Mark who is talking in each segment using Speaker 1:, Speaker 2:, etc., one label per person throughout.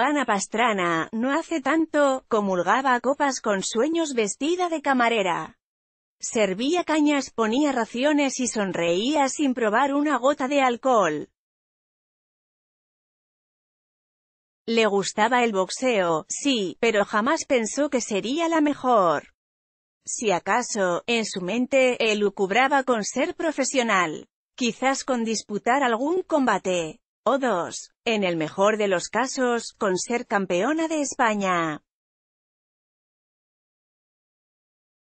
Speaker 1: Joana Pastrana, no hace tanto, comulgaba copas con sueños vestida de camarera. Servía cañas, ponía raciones y sonreía sin probar una gota de alcohol. Le gustaba el boxeo, sí, pero jamás pensó que sería la mejor. Si acaso, en su mente, elucubraba con ser profesional. Quizás con disputar algún combate. O dos, en el mejor de los casos, con ser campeona de España.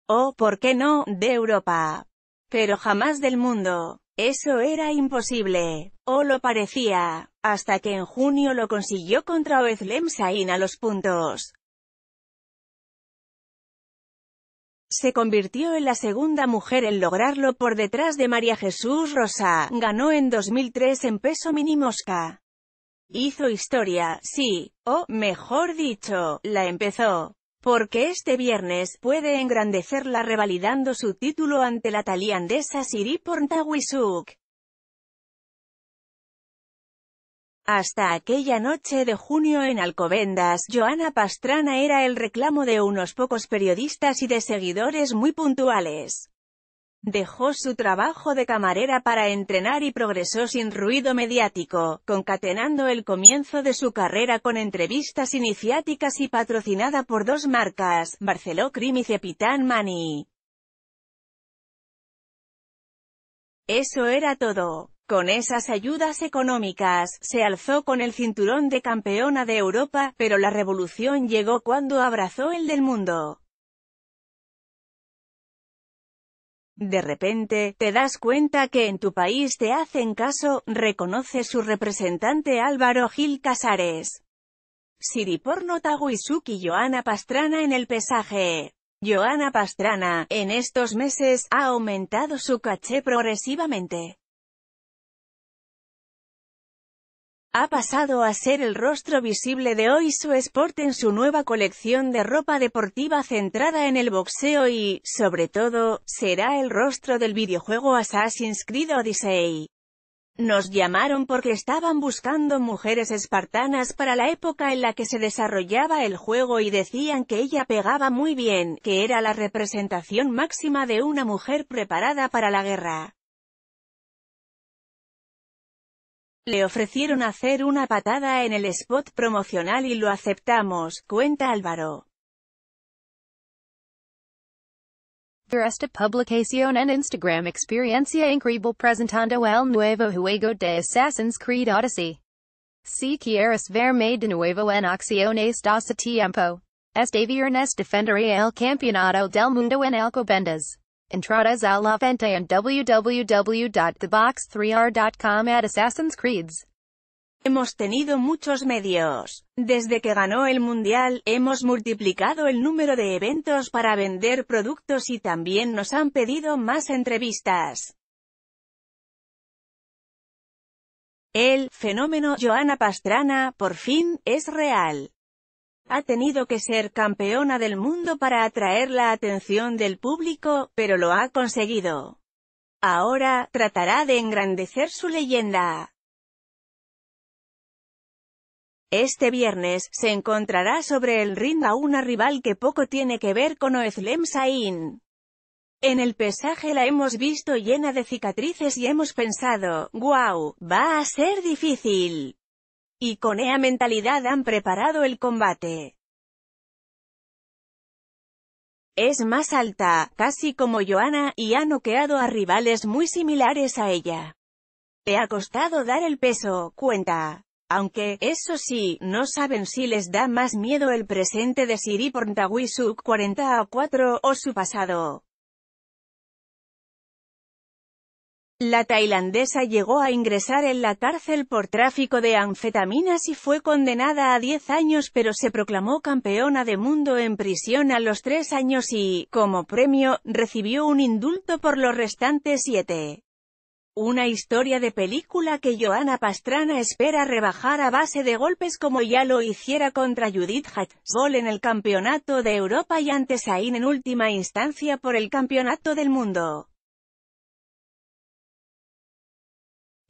Speaker 1: O, ¿por qué no?, de Europa. Pero jamás del mundo. Eso era imposible. O lo parecía. Hasta que en junio lo consiguió contra Oezlem Sain a los puntos. Se convirtió en la segunda mujer en lograrlo por detrás de María Jesús Rosa, ganó en 2003 en peso mini mosca. Hizo historia, sí, o, mejor dicho, la empezó. Porque este viernes puede engrandecerla revalidando su título ante la taliandesa Siri Porntawisuk. Hasta aquella noche de junio en Alcobendas, Joana Pastrana era el reclamo de unos pocos periodistas y de seguidores muy puntuales. Dejó su trabajo de camarera para entrenar y progresó sin ruido mediático, concatenando el comienzo de su carrera con entrevistas iniciáticas y patrocinada por dos marcas, Barceló Crim y Cepitán Mani. Eso era todo. Con esas ayudas económicas, se alzó con el cinturón de campeona de Europa, pero la revolución llegó cuando abrazó el del mundo. De repente, te das cuenta que en tu país te hacen caso, reconoce su representante Álvaro Gil Casares. Siriporno Taguisuk y Joana Pastrana en el pesaje. Joana Pastrana, en estos meses, ha aumentado su caché progresivamente. Ha pasado a ser el rostro visible de Oisu Sport en su nueva colección de ropa deportiva centrada en el boxeo y, sobre todo, será el rostro del videojuego Assassin's Creed Odyssey. Nos llamaron porque estaban buscando mujeres espartanas para la época en la que se desarrollaba el juego y decían que ella pegaba muy bien, que era la representación máxima de una mujer preparada para la guerra. Le ofrecieron hacer una patada en el spot promocional y lo aceptamos, cuenta Álvaro.
Speaker 2: Esta publicación en Instagram experiencia increíble presentando el nuevo juego de Assassin's Creed Odyssey. Si quieres ver más de nuevo en acciones dos tiempo. Este viernes defenderé el campeonato del mundo en Alcobendas. Entradas a la venta en www.thebox3r.com at Assassin's Creeds.
Speaker 1: Hemos tenido muchos medios. Desde que ganó el Mundial, hemos multiplicado el número de eventos para vender productos y también nos han pedido más entrevistas. El fenómeno Joana Pastrana, por fin, es real ha tenido que ser campeona del mundo para atraer la atención del público, pero lo ha conseguido. Ahora, tratará de engrandecer su leyenda. Este viernes, se encontrará sobre el ring a una rival que poco tiene que ver con Oezlem Sain. En el pesaje la hemos visto llena de cicatrices y hemos pensado, ¡guau!, va a ser difícil y con ea mentalidad han preparado el combate. Es más alta, casi como Joana, y ha noqueado a rivales muy similares a ella. Le ha costado dar el peso, cuenta. Aunque, eso sí, no saben si les da más miedo el presente de Siri Porntawisuk 40 a 4 o su pasado. La tailandesa llegó a ingresar en la cárcel por tráfico de anfetaminas y fue condenada a 10 años pero se proclamó campeona de mundo en prisión a los 3 años y, como premio, recibió un indulto por los restantes 7. Una historia de película que Joana Pastrana espera rebajar a base de golpes como ya lo hiciera contra Judith Hatzbol en el Campeonato de Europa y antes Ain en última instancia por el Campeonato del Mundo.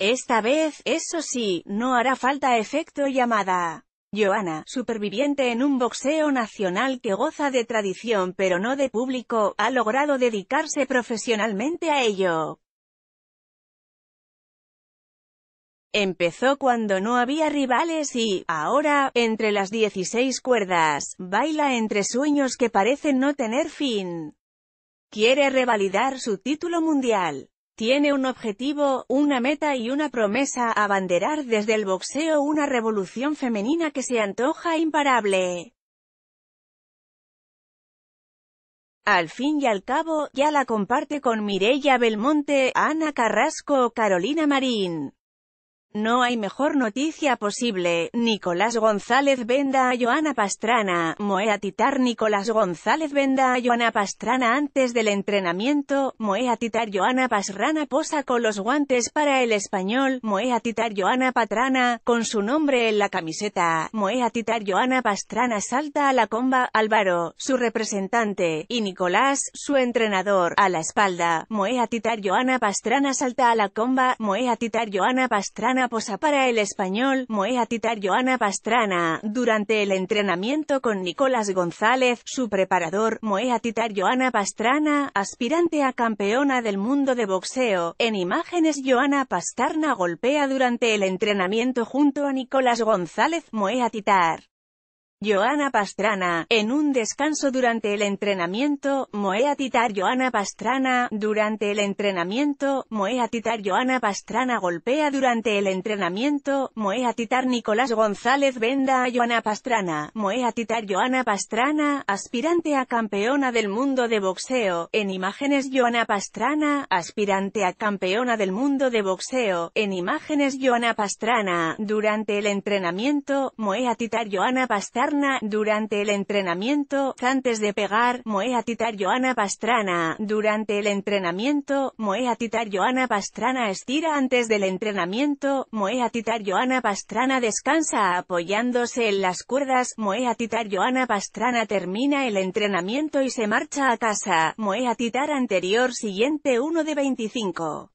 Speaker 1: Esta vez, eso sí, no hará falta efecto llamada. Joana, superviviente en un boxeo nacional que goza de tradición pero no de público, ha logrado dedicarse profesionalmente a ello. Empezó cuando no había rivales y, ahora, entre las 16 cuerdas, baila entre sueños que parecen no tener fin. Quiere revalidar su título mundial. Tiene un objetivo, una meta y una promesa, abanderar desde el boxeo una revolución femenina que se antoja imparable. Al fin y al cabo, ya la comparte con Mireia Belmonte, Ana Carrasco o Carolina Marín. No hay mejor noticia posible. Nicolás González venda a Joana Pastrana. Moea Titar Nicolás González venda a Joana Pastrana antes del entrenamiento. Moea Titar Joana Pastrana posa con los guantes para el español. Moea Titar Joana Patrana, con su nombre en la camiseta. Moea Titar Joana Pastrana salta a la comba. Álvaro, su representante, y Nicolás, su entrenador, a la espalda. Moea Titar Joana Pastrana salta a la comba. Moea Titar Joana Pastrana posa para el español, Moea Titar Joana Pastrana, durante el entrenamiento con Nicolás González, su preparador, Moea Titar Joana Pastrana, aspirante a campeona del mundo de boxeo, en imágenes Joana Pastrana golpea durante el entrenamiento junto a Nicolás González, Moea Titar. Joana Pastrana, en un descanso durante el entrenamiento, Moea Titar Joana Pastrana, durante el entrenamiento, Moea Titar Joana Pastrana golpea durante el entrenamiento, Moea Titar Nicolás González venda a Joana Pastrana, Moea Titar Joana Pastrana, aspirante a campeona del mundo de boxeo, en imágenes Joana Pastrana, aspirante a campeona del mundo de boxeo, en imágenes Joana Pastrana, durante el entrenamiento, Moea Titar Joana Pastrana durante el entrenamiento, antes de pegar, Moea Titar Joana Pastrana, durante el entrenamiento, Moea Titar Joana Pastrana estira antes del entrenamiento, Moea Titar Joana Pastrana descansa apoyándose en las cuerdas, Moea Titar Joana Pastrana termina el entrenamiento y se marcha a casa, Moea Titar anterior siguiente 1 de 25.